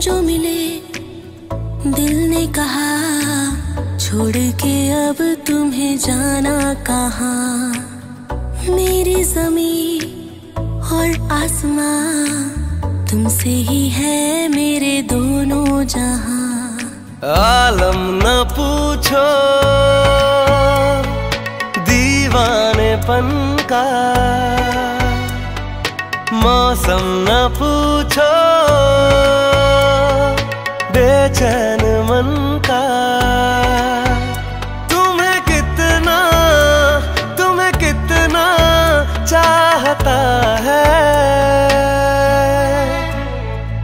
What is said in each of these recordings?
जो मिले, दिल ने कहा, छोड़ के अब तुम्हें जाना कहा? मेरी जमी और आसमां तुमसे ही है मेरे दोनों जहाँ। आलम न पूछो, दीवानेपन का। मौसम न पूछो बेचैन मन का। तुम्हें कितना तुम्हें कितना चाहता है।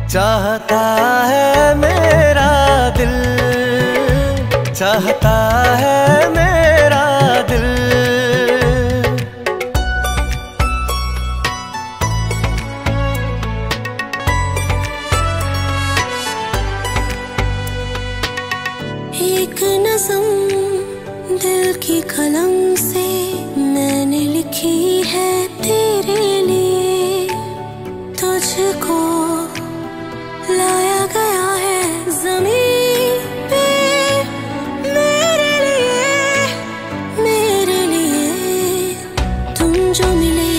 चाहता है मेरा दिल, चाहता है मेरा एक नजम दिल की कलम से मैंने लिखी है तेरे लिए। तुझको लाया गया है ज़मीन पे। मेरे लिए मेरे लिए तुम जो मिले।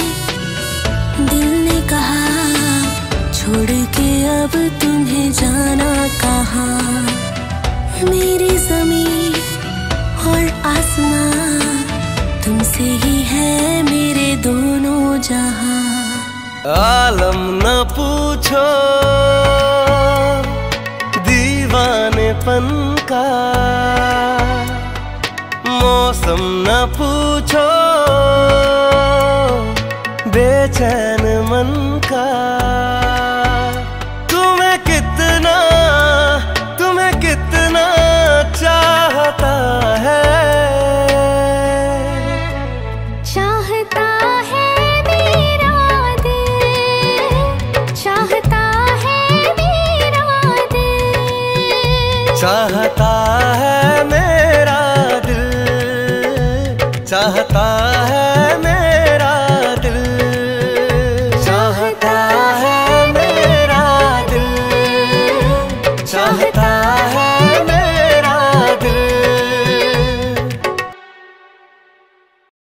दिल ने कहा, छोड़ के अब तुम्हें जाना कहा। तुमसे ही है मेरे दोनों जहाँ। आलम न पूछो, दीवानेपन का। मौसम न पूछो, बेचैन चाहता है मेरा दिल चाहता है